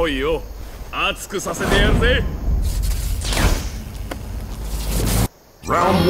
恋よ熱くさせてやるぜ。1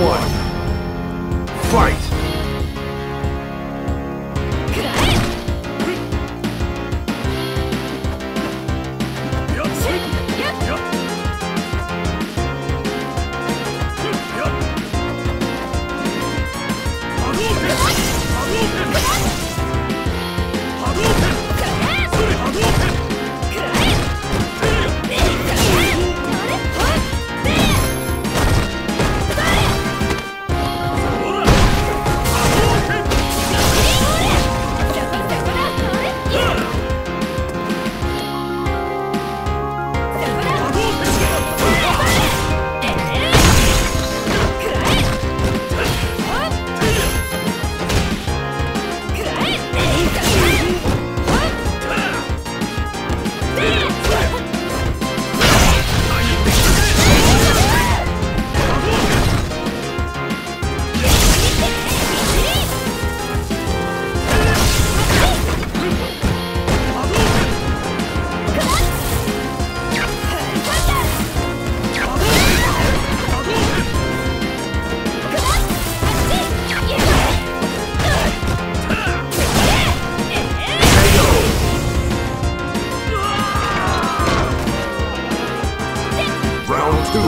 two,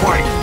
fight!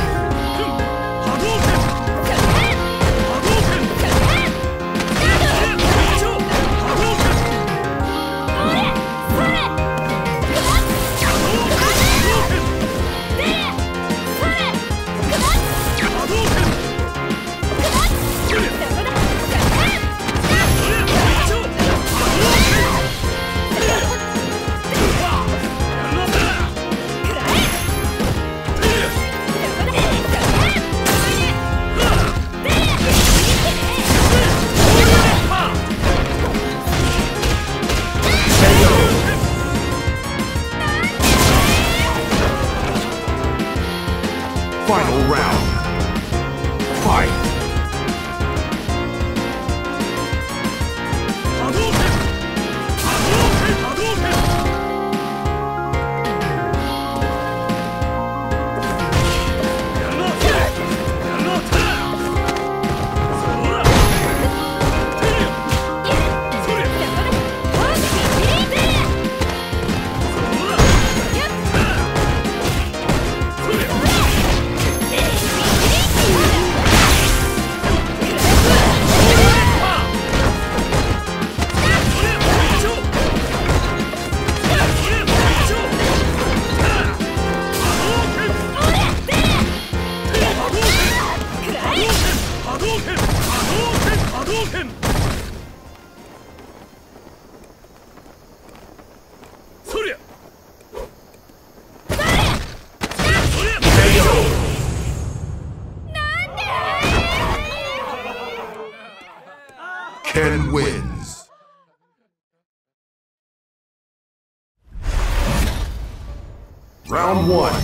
fight! one.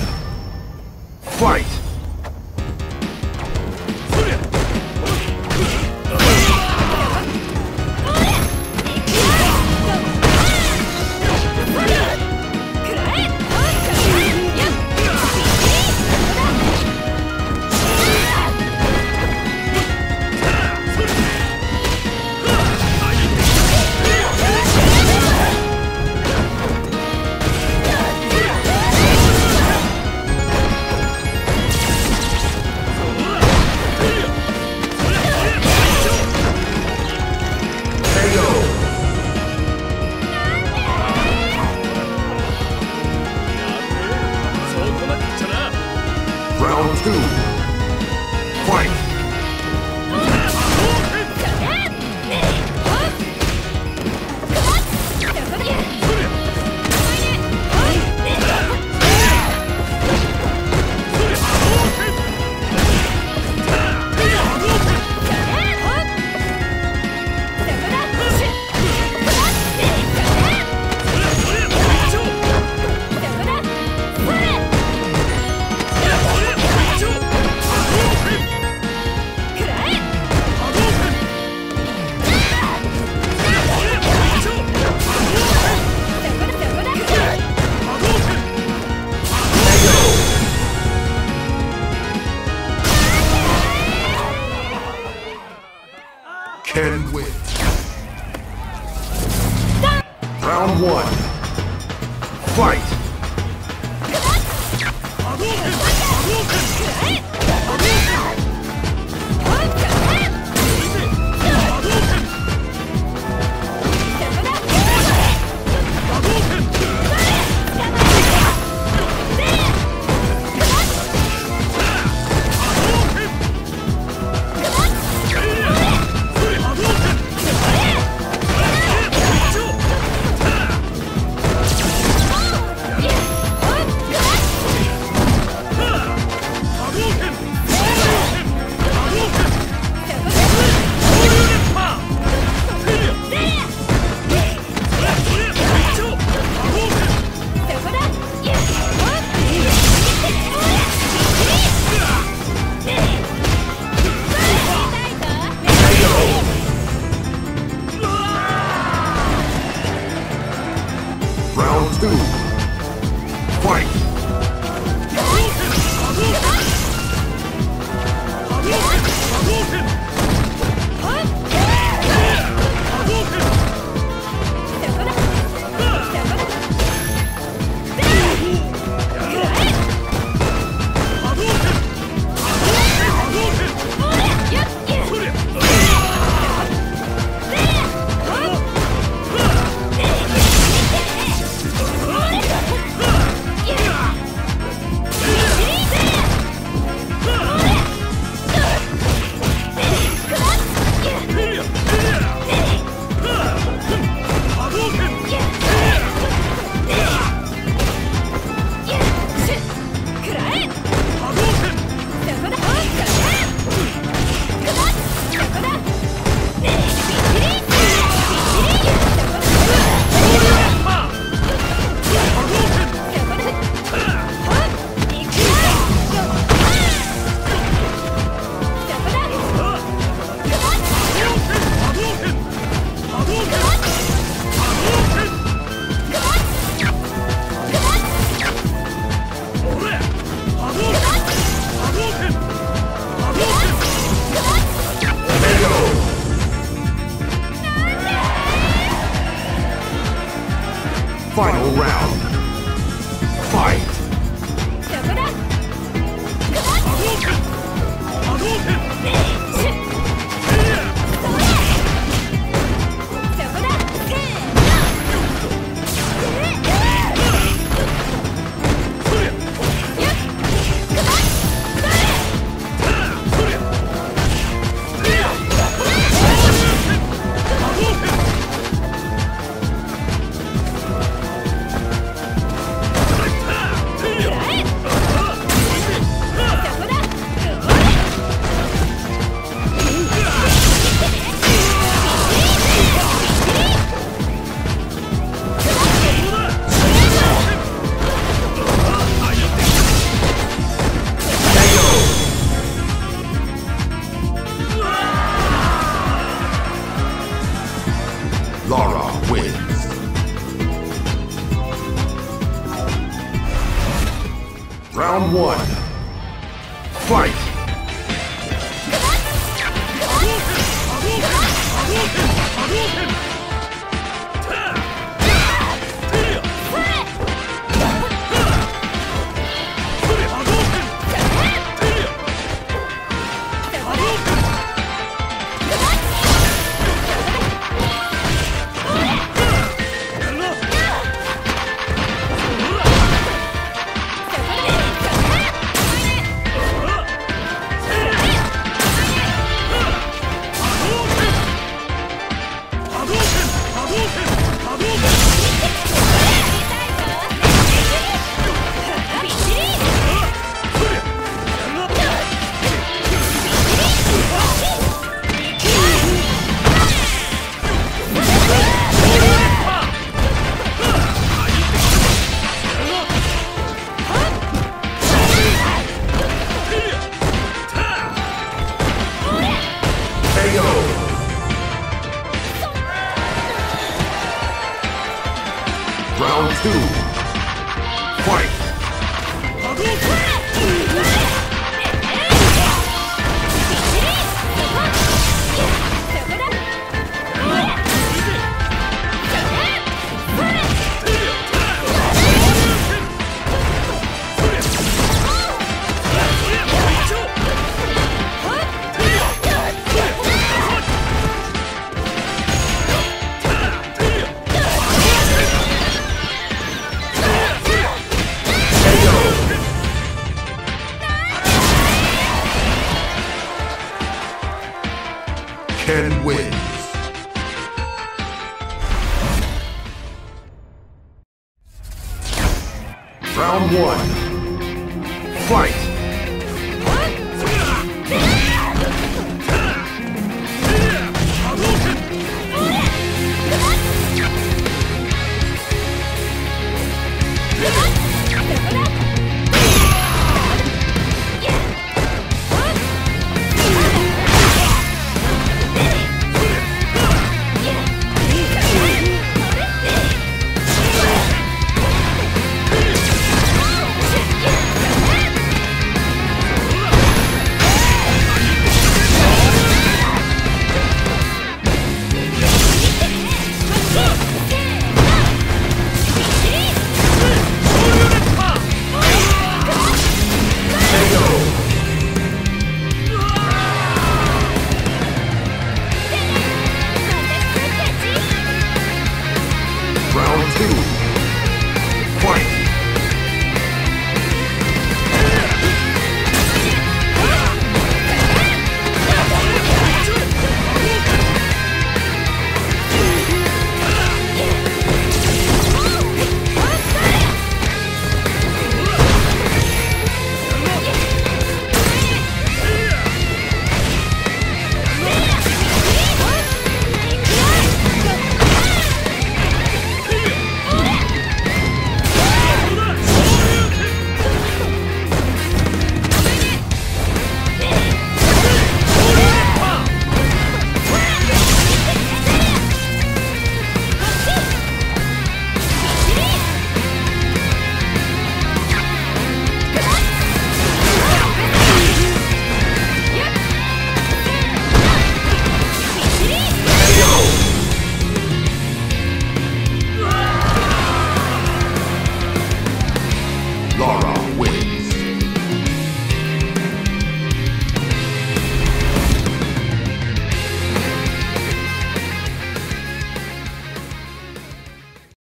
Round one. Fight! Final round. Fight! 10 wins. Round one. Fight!